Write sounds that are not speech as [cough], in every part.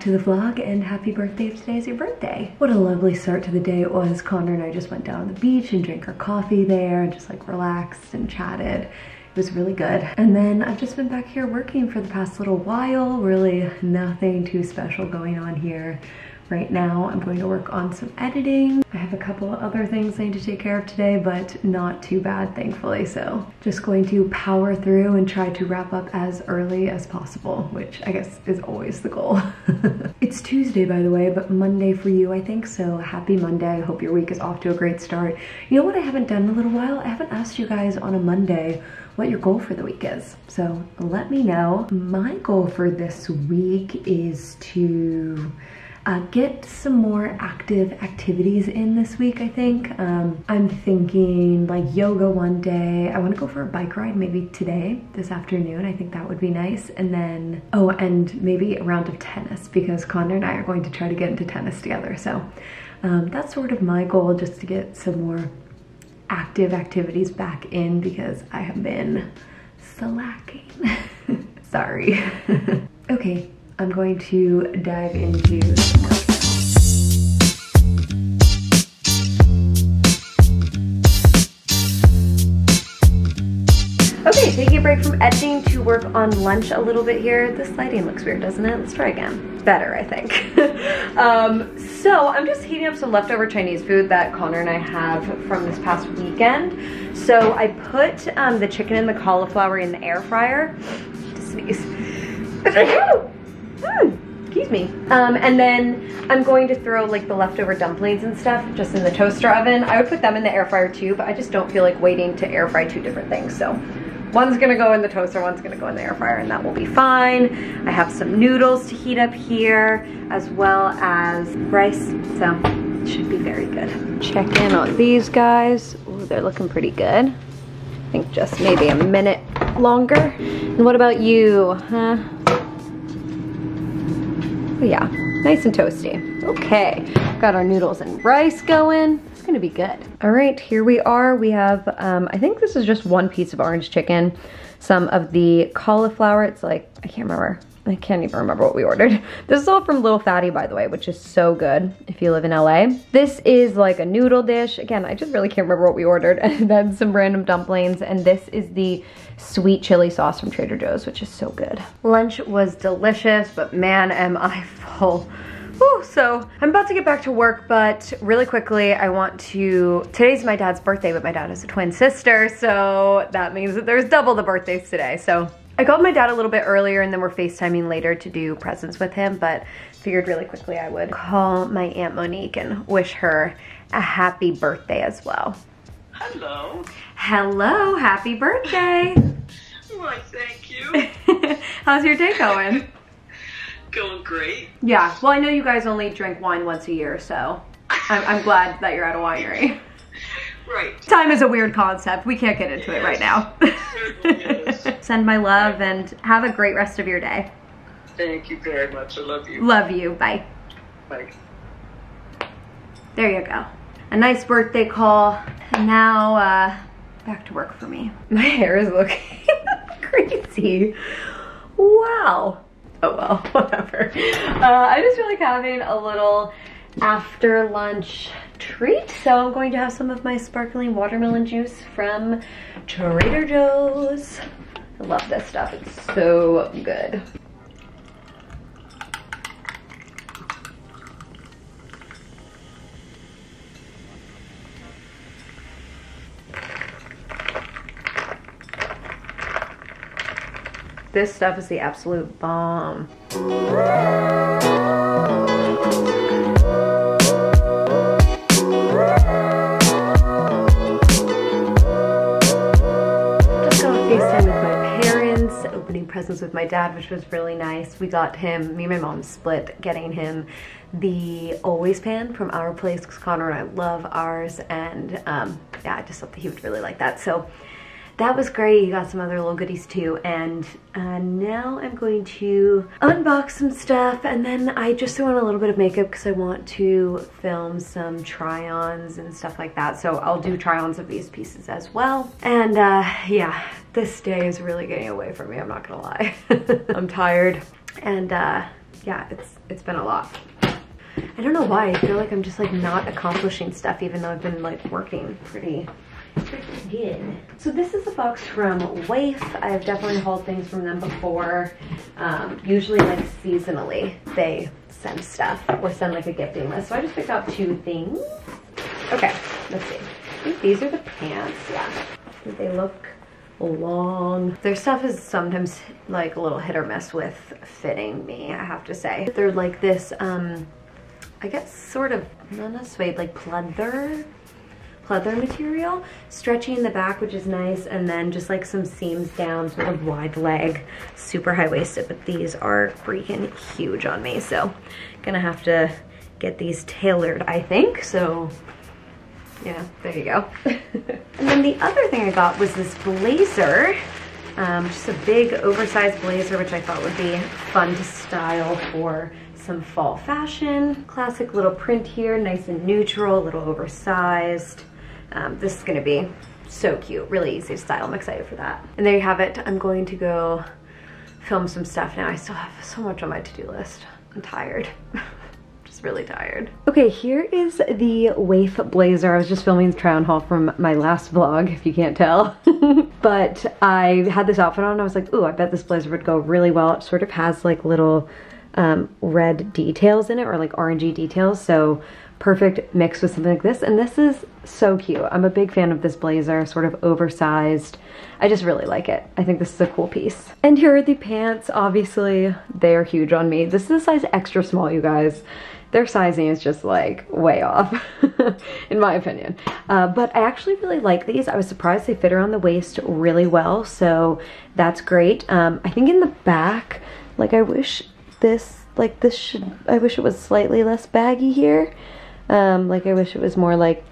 to the vlog and happy birthday if today's your birthday. What a lovely start to the day it was. Connor and I just went down to the beach and drank our coffee there and just like relaxed and chatted. It was really good. And then I've just been back here working for the past little while. Really nothing too special going on here right now. I'm going to work on some editing. I have a couple other things I need to take care of today, but not too bad, thankfully. So just going to power through and try to wrap up as early as possible, which I guess is always the goal. [laughs] it's Tuesday, by the way, but Monday for you, I think. So happy Monday. I hope your week is off to a great start. You know what I haven't done in a little while? I haven't asked you guys on a Monday what your goal for the week is. So let me know. My goal for this week is to uh, get some more active activities in this week, I think. Um, I'm thinking like yoga one day. I want to go for a bike ride maybe today, this afternoon. I think that would be nice. And then, oh, and maybe a round of tennis because Connor and I are going to try to get into tennis together. So um, that's sort of my goal, just to get some more active activities back in because I have been slacking. [laughs] Sorry. [laughs] okay, I'm going to dive into Okay, taking a break from editing to work on lunch a little bit here. This lighting looks weird, doesn't it? Let's try again. Better, I think. [laughs] um, so I'm just heating up some leftover Chinese food that Connor and I have from this past weekend. So I put um, the chicken and the cauliflower in the air fryer. Sneeze. [laughs] [laughs] Hmm, excuse me. Um, and then I'm going to throw like the leftover dumplings and stuff just in the toaster oven. I would put them in the air fryer too, but I just don't feel like waiting to air fry two different things. So one's gonna go in the toaster, one's gonna go in the air fryer and that will be fine. I have some noodles to heat up here as well as rice. So it should be very good. Check in on these guys. Ooh, they're looking pretty good. I think just maybe a minute longer. And what about you, huh? Oh yeah, nice and toasty. Okay, got our noodles and rice going. It's gonna be good. All right, here we are. We have, um, I think this is just one piece of orange chicken, some of the cauliflower. It's like, I can't remember. I can't even remember what we ordered. [laughs] This is all from Little Fatty, by the way, which is so good if you live in LA. This is like a noodle dish. Again, I just really can't remember what we ordered. [laughs] And then some random dumplings. And this is the sweet chili sauce from Trader Joe's, which is so good. Lunch was delicious, but man, am I [laughs] full. Whew, so I'm about to get back to work, but really quickly, I want to, today's my dad's birthday, but my dad has a twin sister, so that means that there's double the birthdays today. So I called my dad a little bit earlier and then we're FaceTiming later to do presents with him, but figured really quickly I would call my Aunt Monique and wish her a happy birthday as well. Hello. Hello, happy birthday. [laughs] Why, thank you. [laughs] How's your day going? [laughs] Going great. Yeah, well I know you guys only drink wine once a year, so I'm, I'm glad that you're at a winery. Right. Time is a weird concept. We can't get into it right now. [laughs] Send my love and have a great rest of your day. Thank you very much. I love you. Love you. Bye. Bye. There you go. A nice birthday call. And now, uh, back to work for me. My hair is looking [laughs] crazy. Wow. Oh well, [laughs] whatever. Uh, I just feel like having a little after lunch treat. So I'm going to have some of my sparkling watermelon juice from Trader Joe's. I love this stuff, it's so good. This stuff is the absolute bomb. Presents with my dad, which was really nice. We got him, me and my mom split getting him the Always pan from our place because Connor and I love ours and um, yeah, I just thought that he would really like that. So that was great. You got some other little goodies too. And uh, now I'm going to unbox some stuff and then I just threw on a little bit of makeup because I want to film some try-ons and stuff like that. So I'll do try-ons of these pieces as well. And uh, yeah, this day is really getting away from me. I'm not gonna lie. [laughs] I'm tired and uh, yeah, it's it's been a lot. I don't know why. I feel like I'm just like not accomplishing stuff even though I've been like working pretty good. So this is a box from WAYF. I've definitely hauled things from them before. Um, usually like seasonally they send stuff or send like a gifting list. So I just picked out two things. Okay, let's see. I think these are the pants, yeah. They look long. Their stuff is sometimes like a little hit or miss with fitting me, I have to say. They're like this, um, I guess sort of, not a suede, like pleather, pleather material. Stretchy in the back, which is nice, and then just like some seams down, sort of wide leg, super high-waisted, but these are freaking huge on me, so gonna have to get these tailored, I think, so yeah, there you go. [laughs] and then the other thing I got was this blazer. Um, just a big oversized blazer, which I thought would be fun to style for some fall fashion. Classic little print here, nice and neutral, a little oversized. Um, this is gonna be so cute, really easy to style. I'm excited for that. And there you have it. I'm going to go film some stuff now. I still have so much on my to-do list. I'm tired. [laughs] Just really tired. Okay, here is the WAYF blazer. I was just filming the try on haul from my last vlog, if you can't tell. [laughs] but I had this outfit on and I was like, ooh, I bet this blazer would go really well. It sort of has like little um, red details in it or like orangey details. So perfect mix with something like this. And this is so cute. I'm a big fan of this blazer, sort of oversized. I just really like it. I think this is a cool piece. And here are the pants. Obviously, they are huge on me. This is a size extra small, you guys their sizing is just like way off [laughs] in my opinion uh, but I actually really like these I was surprised they fit around the waist really well so that's great um, I think in the back like I wish this like this should I wish it was slightly less baggy here um, like I wish it was more like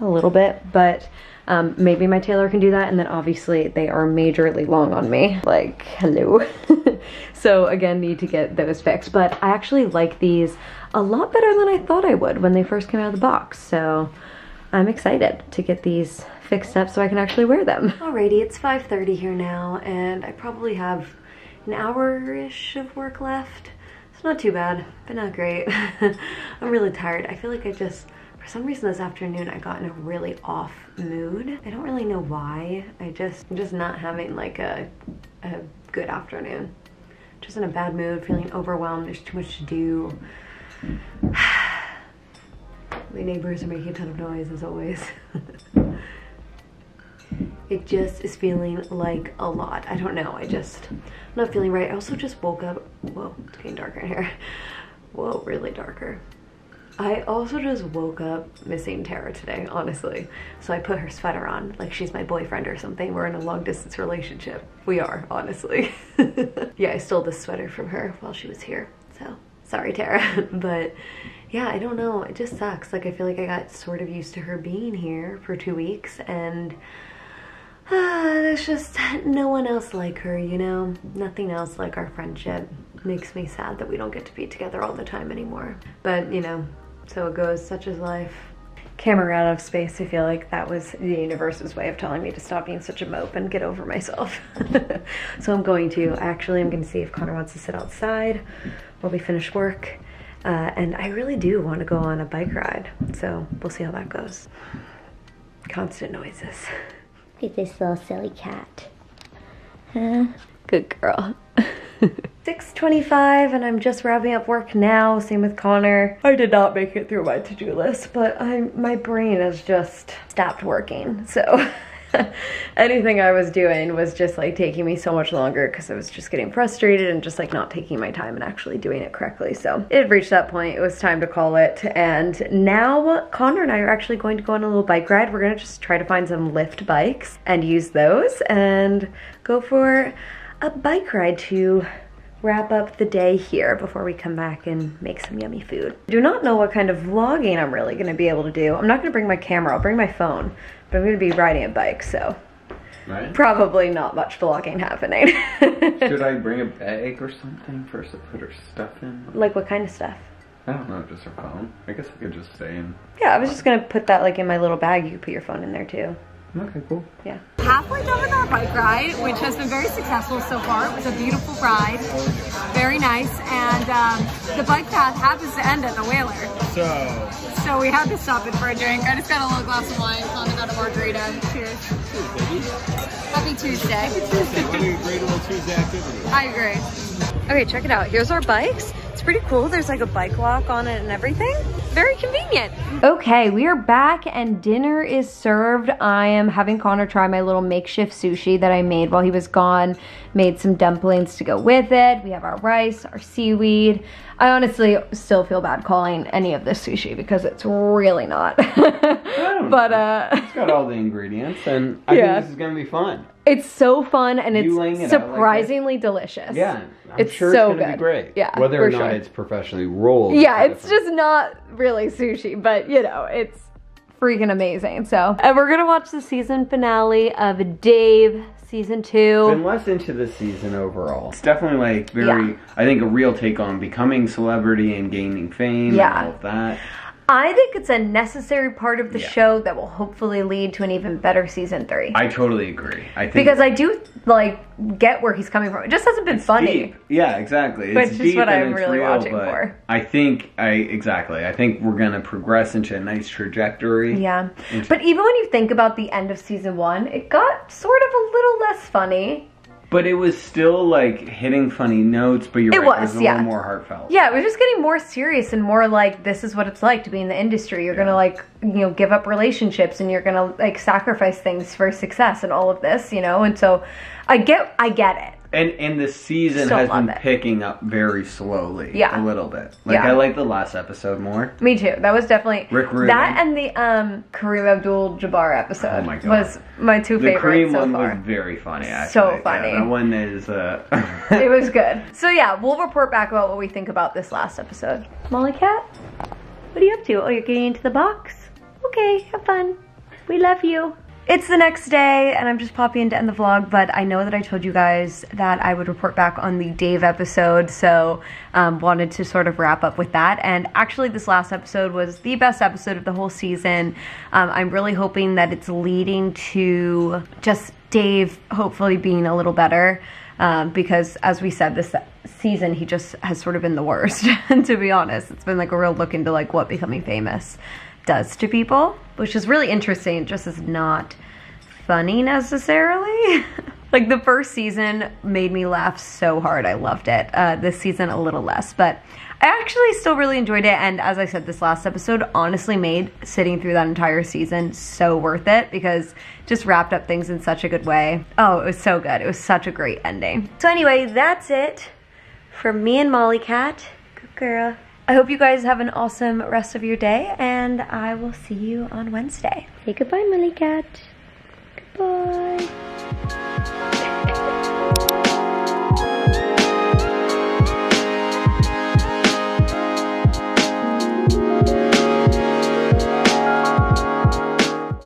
a little bit but um, maybe my tailor can do that and then obviously they are majorly long on me like hello [laughs] so again need to get those fixed but I actually like these a lot better than I thought I would when they first came out of the box. So I'm excited to get these fixed up so I can actually wear them. [laughs] Alrighty, it's 5.30 here now and I probably have an hour-ish of work left. It's not too bad, but not great. [laughs] I'm really tired. I feel like I just, for some reason this afternoon I got in a really off mood. I don't really know why. I just, I'm just not having like a, a good afternoon. Just in a bad mood, feeling overwhelmed, there's too much to do. [sighs] My neighbors are making a ton of noise as always. [laughs] it just is feeling like a lot. I don't know, I just, I'm not feeling right. I also just woke up, whoa, it's getting darker in here. [laughs] Whoa, really darker. I also just woke up missing Tara today, honestly. So I put her sweater on, like she's my boyfriend or something. We're in a long distance relationship. We are, honestly. [laughs] yeah, I stole this sweater from her while she was here, so sorry Tara, [laughs] but yeah, I don't know, it just sucks. Like I feel like I got sort of used to her being here for two weeks and [sighs] there's just [laughs] no one else like her, you know? Nothing else like our friendship. Makes me sad that we don't get to be together all the time anymore. But, you know, so it goes, such is life. Camera out of space, I feel like that was the universe's way of telling me to stop being such a mope and get over myself. [laughs] so I'm going to. Actually, I'm going to see if Connor wants to sit outside while we finish work. Uh, and I really do want to go on a bike ride. So we'll see how that goes. Constant noises. Look at this little silly cat. Huh? Good girl. [laughs] 6.25 and I'm just wrapping up work now, same with Connor. I did not make it through my to-do list, but I my brain has just stopped working, so [laughs] [laughs] anything I was doing was just like taking me so much longer because I was just getting frustrated and just like not taking my time and actually doing it correctly. So it had reached that point, it was time to call it. And now Connor and I are actually going to go on a little bike ride. We're gonna just try to find some Lyft bikes and use those and go for a bike ride to wrap up the day here before we come back and make some yummy food. I do not know what kind of vlogging I'm really gonna be able to do. I'm not gonna bring my camera, I'll bring my phone, but I'm gonna be riding a bike, so right. probably not much vlogging happening. [laughs] Should I bring a bag or something for us to put her stuff in? Like what kind of stuff? I don't know, just her phone. I guess I could just stay in. Yeah, I was just gonna put that like in my little bag. You could put your phone in there too. Okay, cool. Yeah. Halfway done with our bike ride, which has been very successful so far. It was a beautiful ride, very nice, and um, the bike path happens to end at the Whaler. So, So we had to stop in for a drink. I just got a little glass of wine, Connor got a margarita. Cheers. Happy Tuesday. what a great little Tuesday activity. I agree. Okay, check it out. Here's our bikes. It's pretty cool. There's like a bike lock on it and everything. Very convenient. Okay, we are back and dinner is served. I am having Connor try my little makeshift sushi that I made while he was gone. Made some dumplings to go with it. We have our rice, our seaweed. I honestly still feel bad calling any of this sushi because it's really not. [laughs] but uh It's got all the ingredients, and I Yeah. think this is gonna be fun. it's so fun and You it's it out like this? surprisingly delicious. Yeah, I'm It's sure so it's gonna good. be great. Yeah, whether for or not sure. it's professionally rolled. Yeah, it's different- just not really sushi, but you know, it's freaking amazing. So, and we're gonna watch the season finale of Dave season two. been less into the season overall. It's definitely like very, Yeah. I think, a real take on becoming celebrity and gaining fame Yeah. and all of that. I think it's a necessary part of the Yeah. show that will hopefully lead to an even better season three. I totally agree. I think because I do like get where he's coming from. It just hasn't been funny. deep. Yeah, exactly. Which It's is what I'm really real, watching for. I think I exactly. I think we're gonna progress into a nice trajectory. Yeah. But even when you think about the end of season one, it got sort of a little less funny. But it was still like hitting funny notes, but you're It right, was, it was a yeah. little more heartfelt. Yeah, it was just getting more serious and more like this is what it's like to be in the industry. You're gonna like you know give up relationships and you're gonna like sacrifice things for success and all of this, you know. And so I get I get it. And and the season Still has been it. picking up very slowly. Yeah. A little bit. Like Yeah. I like the last episode more. Me too. That was definitely Rick Rubin. that and the um Kareem Abdul-Jabbar episode Oh my God. was my two The favorites Korean so one far. was very funny actually. So Yeah, funny. that one is uh [laughs] it was good. So yeah, we'll report back about what we think about this last episode. Molly Cat, what are you up to? Oh, you're getting into the box? Okay, have fun. We love you. It's the next day and I'm just popping in to end the vlog, but I know that I told you guys that I would report back on the Dave episode, so um, wanted to sort of wrap up with that. And actually, this last episode was the best episode of the whole season. Um, I'm really hoping that it's leading to just Dave hopefully being a little better um, because as we said this season he just has sort of been the worst and [laughs] to be honest it's been like a real look into like what becoming famous does to people which is really interesting it just is not funny necessarily [laughs] like the first season made me laugh so hard i loved it uh, this season a little less but I actually still really enjoyed it, and as I said, this last episode honestly made sitting through that entire season so worth it because just wrapped up things in such a good way. Oh, it was so good. It was such a great ending. So anyway, that's it for me and Molly Cat. Good girl. I hope you guys have an awesome rest of your day, and I will see you on Wednesday. Say goodbye, Molly Cat. Goodbye.